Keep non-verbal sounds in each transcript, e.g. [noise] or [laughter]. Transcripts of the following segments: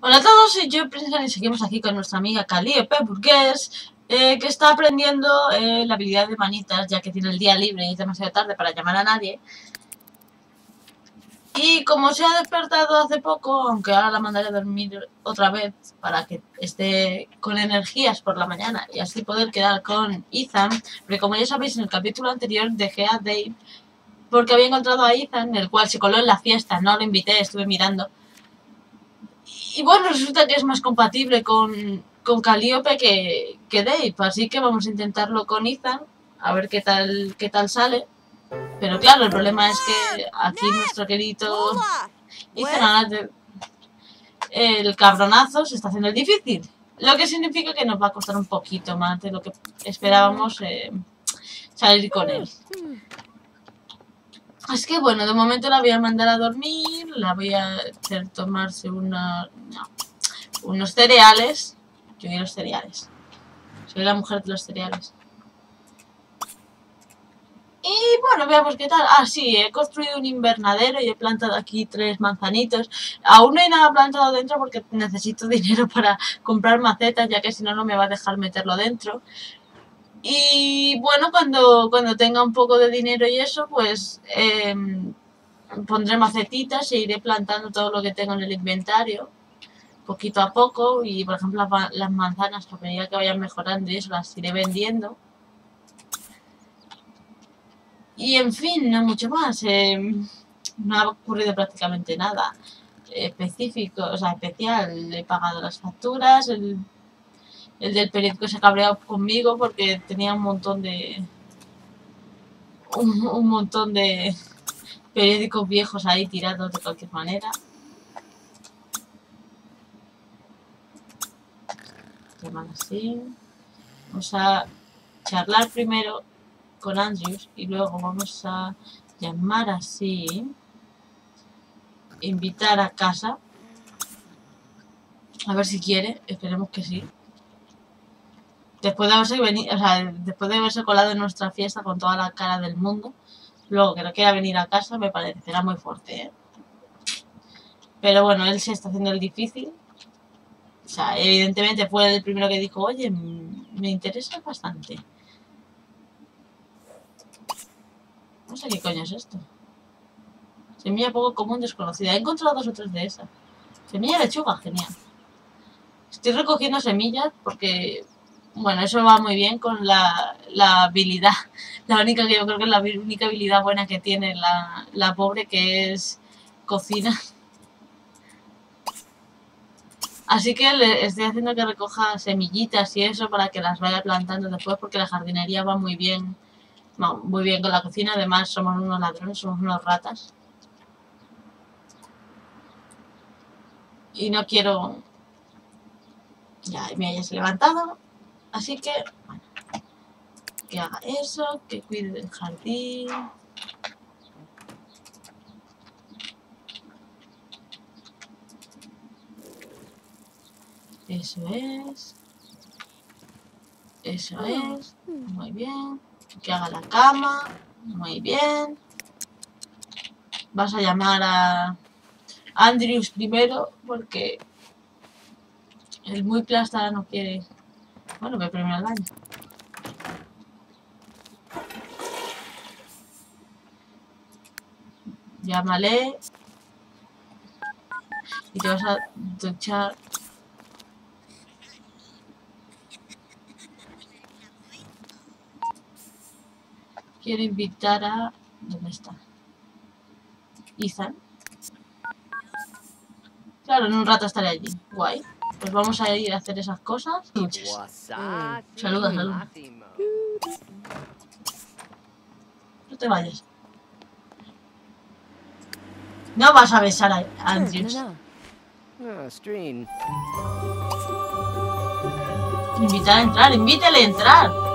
Hola a todos, soy yo, Princesa, y seguimos aquí con nuestra amiga Calliope Burgués, eh, que está aprendiendo eh, la habilidad de manitas, ya que tiene el día libre y es demasiado tarde para llamar a nadie. Y como se ha despertado hace poco, aunque ahora la mandaré a dormir otra vez para que esté con energías por la mañana y así poder quedar con Ethan, porque como ya sabéis en el capítulo anterior dejé a Dave porque había encontrado a Ethan, el cual se coló en la fiesta, no lo invité, estuve mirando y bueno, resulta que es más compatible con, con Calliope que, que Dave, así que vamos a intentarlo con Ethan, a ver qué tal, qué tal sale. Pero claro, el problema es que aquí nuestro querido Ethan, el cabronazo se está haciendo el difícil. Lo que significa que nos va a costar un poquito más de lo que esperábamos eh, salir con él. Es que bueno, de momento la voy a mandar a dormir, la voy a hacer tomarse una, unos cereales. Yo quiero los cereales. Soy la mujer de los cereales. Y bueno, veamos qué tal. Ah, sí, he construido un invernadero y he plantado aquí tres manzanitos. Aún no hay nada plantado dentro porque necesito [laughs] dinero para comprar macetas, ya que si no, no me va a dejar meterlo dentro. Y bueno, cuando, cuando tenga un poco de dinero y eso, pues em, pondré macetitas e iré plantando todo lo que tengo en el inventario, poquito a poco. Y por ejemplo, las, manzanas, a medida que vayan mejorando y eso, las iré vendiendo. Y en fin, no mucho más. Em, no ha ocurrido prácticamente nada específico, o sea, especial. He pagado las facturas, el el del periódico se ha cabreado conmigo porque tenía un montón de un, montón de periódicos viejos ahí tirados de cualquier manera. Llamar así. Vamos a charlar primero con Andrews y luego vamos a llamar así. Invitar a casa. A ver si quiere. Esperemos que sí. Después de haberse venido, o sea, después de haberse colado en nuestra fiesta con toda la cara del mundo, luego que no quiera venir a casa me parecerá muy fuerte, ¿eh? Pero bueno, él se está haciendo el difícil. O sea, evidentemente fue el primero que dijo, oye, me interesa bastante. No sé qué coño es esto. Semilla poco común desconocida. He encontrado dos o tres de esas. Semilla de lechuga, genial. Estoy recogiendo semillas porque bueno, eso va muy bien con la, habilidad. La única que yo creo que es la única habilidad buena que tiene la, pobre, que es cocina. Así que le estoy haciendo que recoja semillitas y eso para que las vaya plantando después porque la jardinería va muy bien, muy bien con la cocina. Además somos unos ladrones, somos unos ratas. Y no quiero... Ya me hayas levantado. Así que, bueno, que haga eso, que cuide del jardín. Eso es. Eso es. Muy bien. Que haga la cama. Muy bien. Vas a llamar a Andrews primero porque el muy plasta no quiere bueno, voy primero al baño. Llámale. Y te vas a duchar. Quiero invitar a... ¿Dónde está? Ethan. Claro, en un rato estaré allí. Guay. Pues vamos a ir a hacer esas cosas. Muchas. Saludos, saludos. No te vayas. No vas a besar a Andrews. Invitar a entrar, invítale a entrar.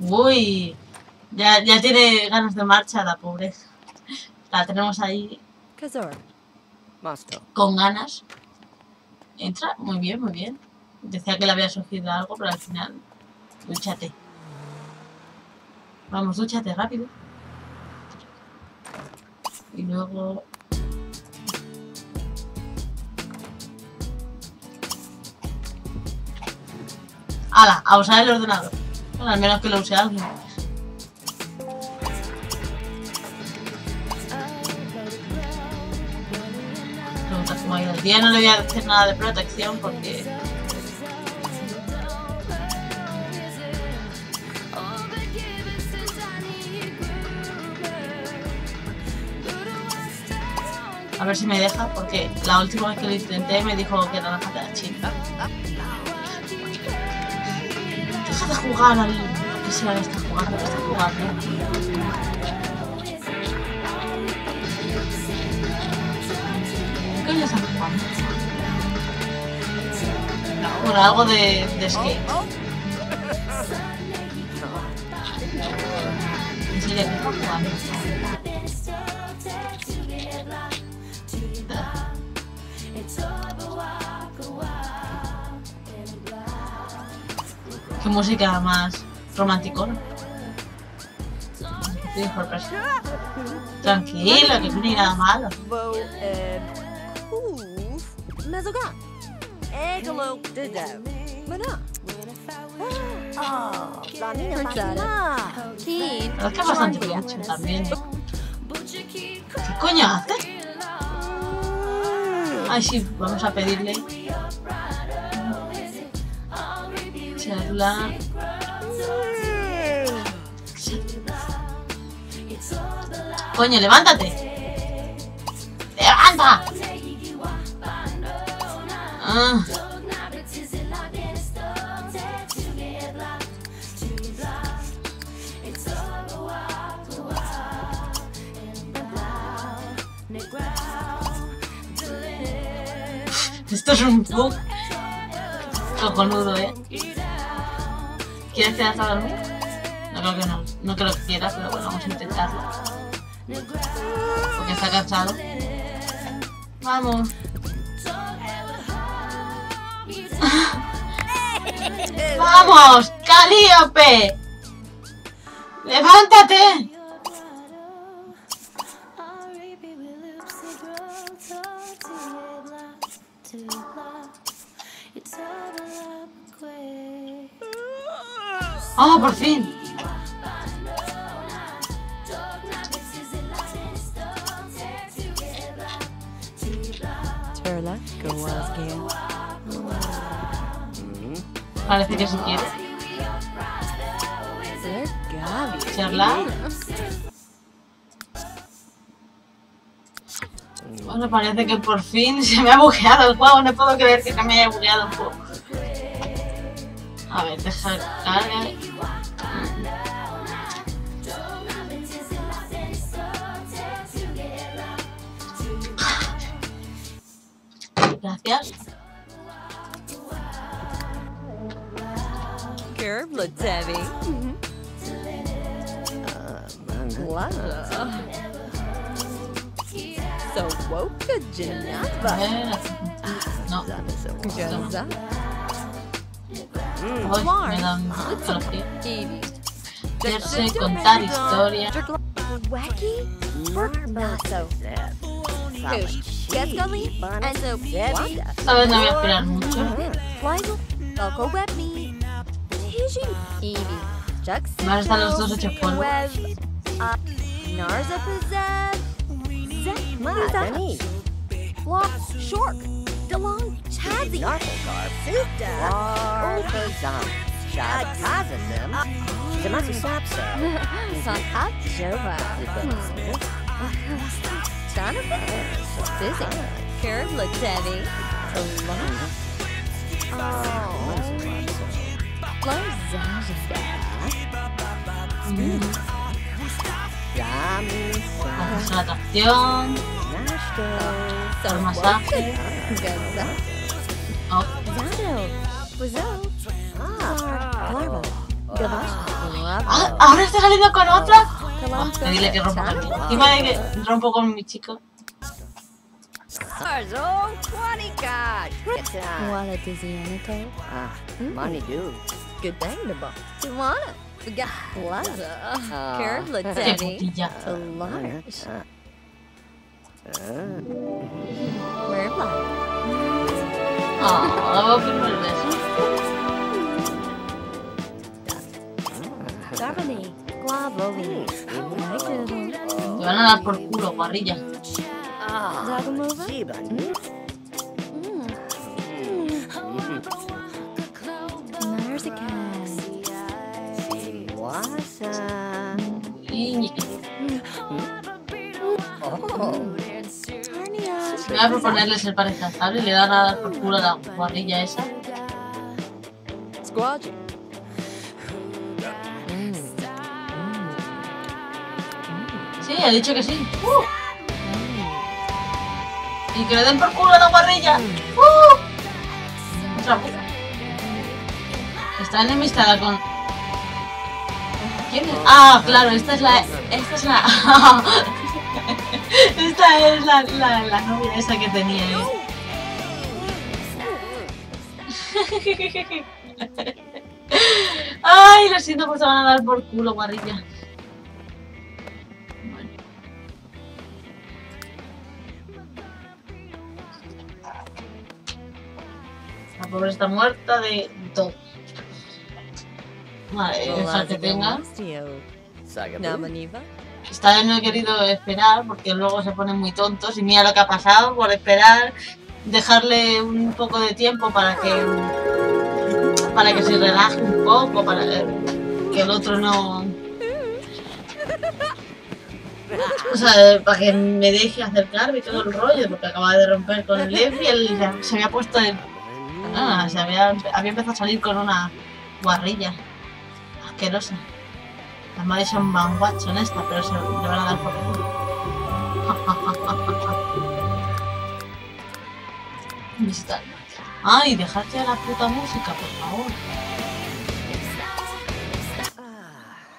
Uy, ya, ya tiene ganas de marcha la pobre. La tenemos ahí con ganas. Entra, muy bien, muy bien. Decía que le había surgido algo, pero al final, dúchate. Vamos, dúchate rápido. Y luego... ¡Hala! A usar el ordenador. Bueno, al menos que lo use alguien. Día. No le voy a decir nada de protección porque... A ver si me deja, porque la última vez que lo intenté me dijo que era la pantalla chica. Deja de jugar al... que sea está jugando, está jugando. Bueno, algo de, de skate. ¿En serio qué está jugando? Qué música más sorpresa. [laughs] Tranquilo, que no hay nada malo. Mezoga. Egalo Dido. Mana. Oh, bastante también. ¿Qué coño hace? Ay, sí, vamos a pedirle. Charla. Coño, levántate. ¡Levanta! Ah, esto es un bug cojonudo, ¿eh? ¿Quieres quedarte a dormir? No creo que no. No creo que quieras, pero bueno, vamos a intentarlo. Porque está cansado. Vamos. [laughs] ¡Vamos! ¡Calíope! ¡Levántate! ¡Oh, por fin! Turla, go again. Parece que si Gabi. Charlar. Bueno, parece que por fin se me ha bugueado el juego. No puedo creer que se me haya bugueado el juego. A ver, deja que cargue. Gracias. Curve Latevi. So woke A Janaba. ver. No. Gaza. Hoy me dan escalofrío. Evie. Verse, contar historia. Wacky? Not so. Koosh. Gesgully? And so Wanda. Esta vez no voy a esperar mucho. Flizel. Falco Web Watching TV, Masz znaleźć życie w polu. Web, a Narza Pazab, Zach Ma, Flop, Shork, DeLong, Chazzy, Narcocarb, Suda, Orpazan, oh. Shad Kazazim, Zamasu Sapsa, Sankat Jova, Donovan, Susie, Curb Let's Alone. Oh. oh. La atracción. Masaje. Oh, ah, ¿Ahora está saliendo con otra? Ah, dile que rompo con mi Encima de que rompo con mi chico. Gadangaba, Tijuana, Plaza, Kerala, Teddy, Large. Uh, uh, Where am I'm uh. open one of Garlic, guava, Te van a dar por culo, parrilla. Ah, voy a proponerles el pareja estable y le dan a dar por culo a la guarrilla esa. Sí, ha dicho que sí. ¡Uh! Y que le den por culo a la guarrilla. ¡Uh! Está enemistada con. ¿Quién es? Ah, claro, esta es la. Esta es la. esta es la, la, la novia esa que tenía ahí. [laughs] Ay, lo siento, pues te van a dar por culo, guarrilla. La pobre está muerta de todo. Deja que tenga. Esta vez no he querido esperar porque luego se ponen muy tontos y mira lo que ha pasado por esperar, dejarle un poco de tiempo para que para que se relaje un poco, para que el otro no o sea, para que me deje acercarme y todo el rollo, porque acaba de romper con el Lev y él se había puesto en... Ah, se había, había empezado a salir con una guarrilla asquerosa. Las madres son Van Watson esta, pero se le van a dar por culo. [laughs] Visitar. Ay, dejarte a la puta música, por favor.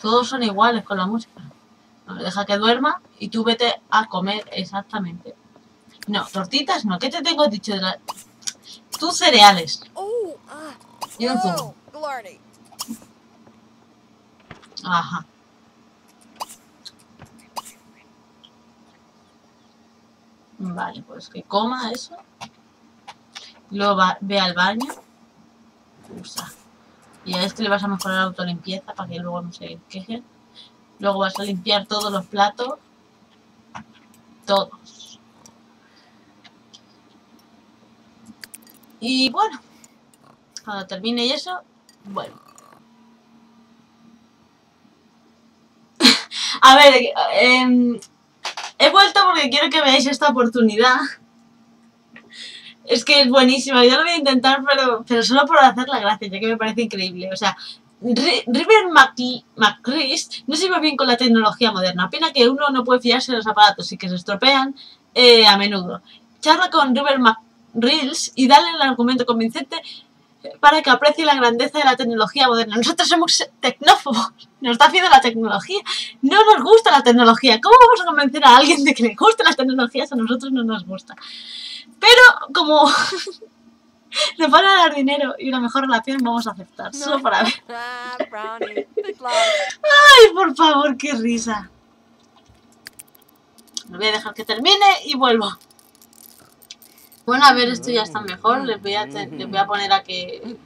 Todos son iguales con la música. No, deja que duerma y tú vete a comer exactamente. No, tortitas no. ¿Qué te tengo dicho de la... Tú cereales. Oh, ah. Y un zumo. Ajá. Vale, pues que coma eso. Luego ve al baño. Usa. Y a este le vas a mejorar la autolimpieza para que luego no se quejen. Luego vas a limpiar todos los platos. Todos. Y bueno. Cuando termine eso, bueno. A ver, em, he vuelto porque quiero que veáis esta oportunidad. Es que es buenísima, yo lo voy a intentar, pero, pero solo por hacer la gracia, ya que me parece increíble. O sea, Ri- River Mc- McChrist no se va bien con la tecnología moderna. Pena que uno no puede fiarse de los aparatos y que se estropean eh, a menudo. Charla con River McReels y dale el argumento convincente para que aprecie la grandeza de la tecnología moderna. Nosotros somos tecnófobos, nos da miedo la tecnología, no nos gusta la tecnología. ¿Cómo vamos a convencer a alguien de que le guste la tecnología si a nosotros no nos gusta? Pero como [laughs] nos van a dar dinero y una mejor relación, vamos a aceptar, solo para ver. ¡Ay, por favor, qué risa! Lo voy a dejar que termine y vuelvo. Bueno, a ver, esto ya está mejor. Les voy a, les voy a poner a que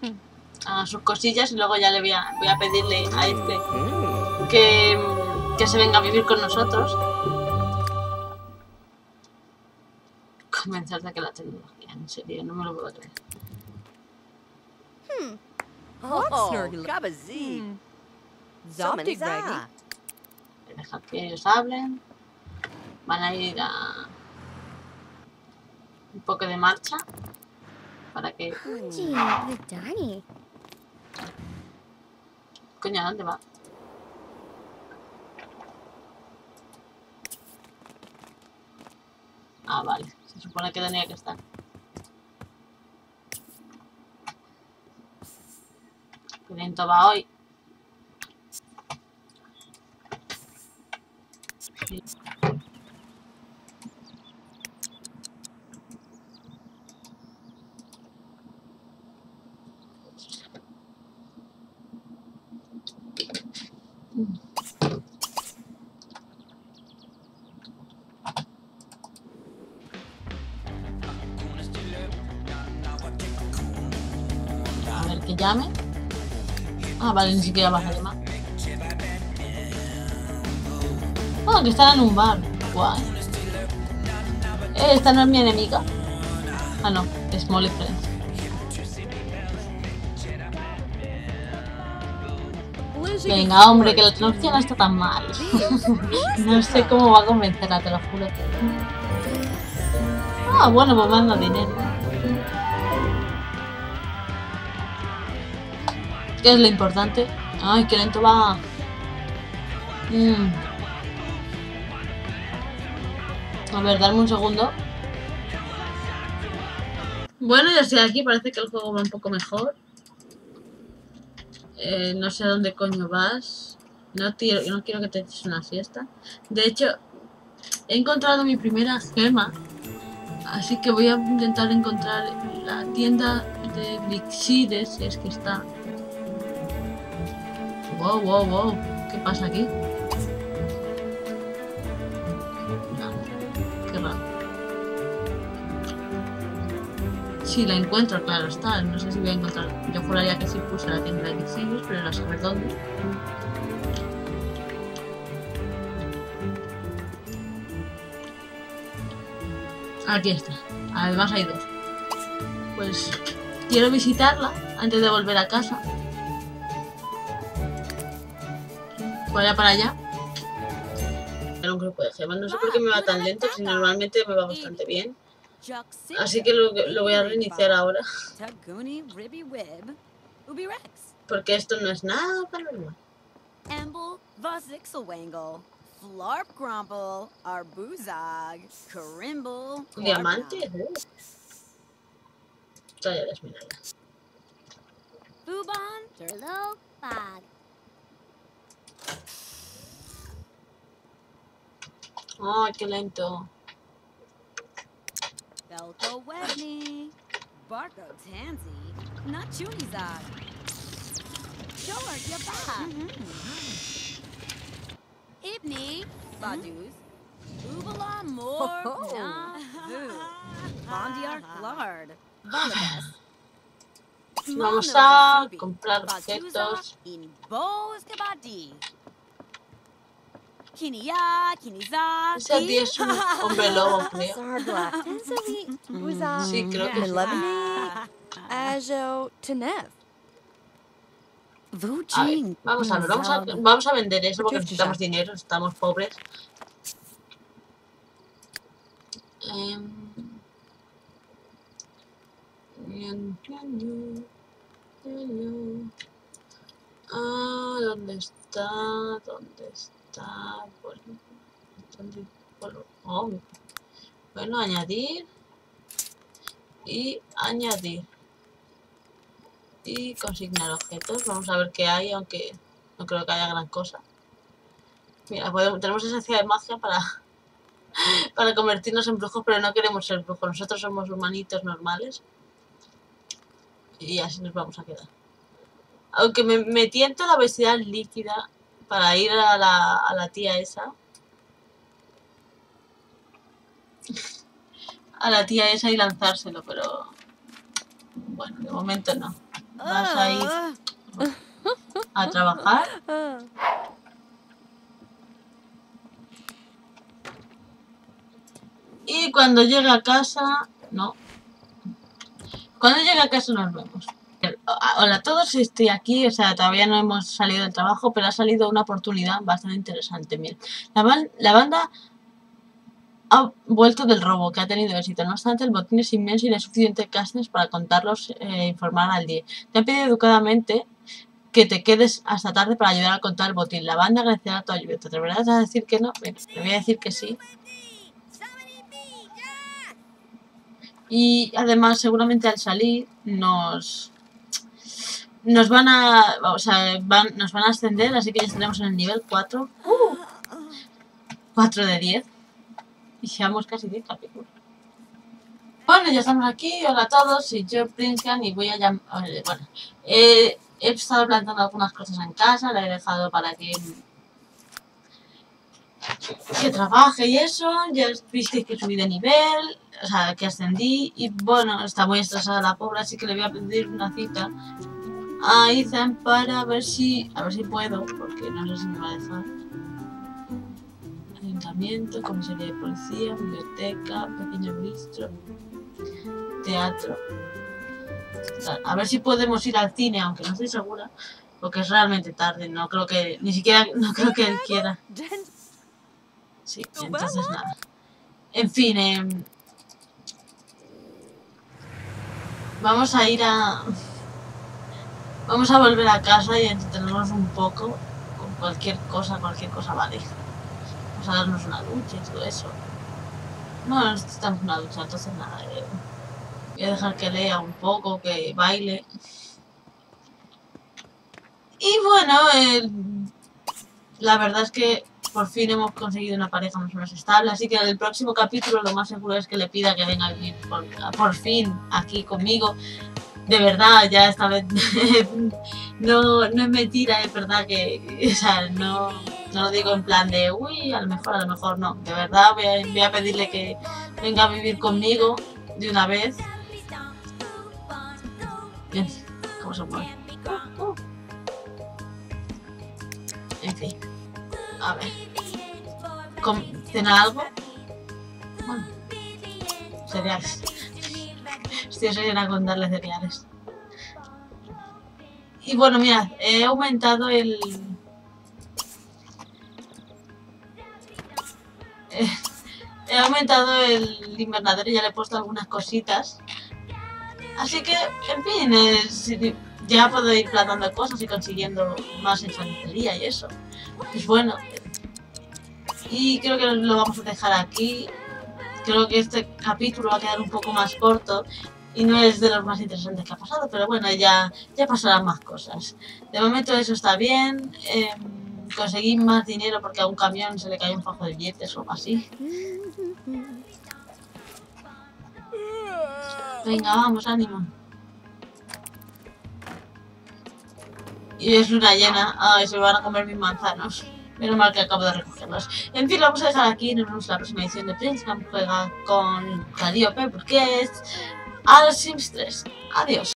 hagan sus cosillas y luego ya le voy a, voy a pedirle a este Mm. que, que se venga a vivir con nosotros. Convencer de que la tecnología, en serio, no me lo puedo creer. Oh. Hmm. Zomig Zoptic Raggy. Voy a dejar que ellos hablen. Van a ir a un poco de marcha para que... Coño, ¿a ¿dónde va? Ah, vale. Se supone que tenía que estar. Qué lento va hoy. Sí. A ver que llame. Ah, vale, ni siquiera vas a llamar. Ah, que están en un bar. guay. Esta no es mi enemiga. Ah, no, es Molly Friends. Venga, hombre, que la tecnología no está tan mal. [laughs] No sé cómo va a convencerla, te lo juro. Ah, bueno, pues manda dinero. ¿Qué es lo importante? Ay, qué lento va. Mm. A ver, darme un segundo. Bueno, ya estoy aquí, parece que el juego va un poco mejor. Eh, no sé a dónde coño vas. No, no quiero que te eches una siesta. De hecho, he encontrado mi primera gema. Así que voy a intentar encontrar la tienda de Blixide, si es que está. Wow, wow, wow. ¿Qué pasa aquí? No, qué raro. Sí, la encuentro, claro está. No sé si voy a encontrar. Yo juraría que sí puse la tienda de Blixide, pero no saber dónde. Aquí está. Además hay dos. Pues quiero visitarla antes de volver a casa. Vaya para allá. Era un grupo de gemas. No sé por qué me va tan lento si normalmente me va bastante bien. Así que lo, lo voy a reiniciar ahora. Porque esto no es nada normal. Amble Vazixelwangle. Flarp Grumple. Arbuzag. Karimble. ¿Un diamante? Bubon. Durlo. Ay, qué lento. Belko Webney. Barko Tansy. Nachunizag. Short Yaba. Mm-hmm. Ibni. Mm-hmm. Baduz. Ubala Mor. Na. Vu. [laughs] Bondiark [laughs] Lard. Volibus. Vamos a comprar objetos. Kinia, Kiniza. Ese a ti es un hombre lobo, [laughs] creo. Buza. Sí, creo que sí. Melebni. Ajo. Tenef. Vu A ver, vamos a ver, vamos a, vamos a vender eso porque necesitamos dinero, estamos pobres. Em, Ah, ¿dónde está? ¿Dónde está? Bueno, añadir y añadir y consignar objetos. Vamos a ver qué hay, aunque no creo que haya gran cosa. Mira, podemos- tenemos esencia de magia para, [laughs] para convertirnos en brujos, pero no queremos ser brujos. Nosotros somos humanitos normales. Y así nos vamos a quedar. Aunque me, me tiento la obesidad líquida para ir a la, a la tía esa. A la tía esa y lanzárselo, pero... Bueno, de momento no. Vas a ir a trabajar. Y cuando llegue a casa, no. Cuando llegue a casa nos vemos. Hola a todos, estoy aquí, o sea, todavía no hemos salido del trabajo, pero ha salido una oportunidad bastante interesante. Miren, la, ban- la banda ha vuelto del robo, que ha tenido éxito. No obstante, el botín es inmenso y no hay suficientes castings para contarlos e informar al día. Te han pedido educadamente que te quedes hasta tarde para ayudar a contar el botín. La banda agradecerá tu ayuda. ¿Te atreverás a decir que no? Venga, te voy a decir que sí. Y además, seguramente al salir nos nos van a o sea, van, nos van a ascender, así que ya estaremos en el nivel 4. 4 de 10. Y llevamos casi 10 capítulos. Bueno, ya estamos aquí. Hola a todos, soy yo, Princegan, y voy a llamar... Bueno, eh, he estado plantando algunas cosas en casa, la he dejado para que que trabaje y eso, ya visteis que subí de nivel, o sea, que ascendí y bueno, está muy estresada la pobre, así que le voy a pedir una cita a Ethan para ver si, a ver si puedo, porque no sé si me va a dejar. Ayuntamiento. comisaría de policía, biblioteca, pequeño bistro, teatro. A ver si podemos ir al cine, aunque no estoy segura, porque es realmente tarde. No creo que, ni siquiera, [laughs] no creo que él quiera. Sí, entonces nada. En fin, em, vamos a ir a... Vamos a volver a casa y entretenernos un poco con cualquier cosa, cualquier cosa vale. Vamos a darnos una ducha y todo eso. No, no necesitamos una ducha, entonces nada. eh, voy a dejar que lea un poco, que baile. Y bueno, la verdad es que por fin hemos conseguido una pareja más o menos estable, así que en el próximo capítulo lo más seguro es que le pida que venga a vivir por, por fin aquí conmigo. De verdad, ya esta vez [laughs] no, no es mentira, es verdad que, o sea, no, no lo digo en plan de, uy, a lo mejor, a lo mejor no. De verdad voy a, voy a pedirle que venga a vivir conmigo de una vez. Bien, ¿cómo se mueve? Uh, uh. En fin. A ver. Com- ¿Cena algo? Bueno. Estoy llena con darle cereales. Y bueno, mira, he aumentado el... Eh, He aumentado el invernadero y ya le he puesto algunas cositas. Así que, en fin, eh, ya puedo ir plantando cosas y consiguiendo más infantería y eso. Pues bueno. Y creo que lo vamos a dejar aquí. Creo que este capítulo va a quedar un poco más corto y no es de los más interesantes que ha pasado, pero bueno, ya, ya pasarán más cosas. De momento eso está bien. em, conseguí más dinero porque a un camión se le cayó un fajo de billetes o algo así. Venga, vamos, ánimo. Y es luna llena. Ay, se van a comer mis manzanos. Menos mal que acabo de recogerlos. En fin, lo vamos a dejar aquí. Nos vemos en la próxima edición de Prince juega con Calliope porque es a los Sims 3. Adiós.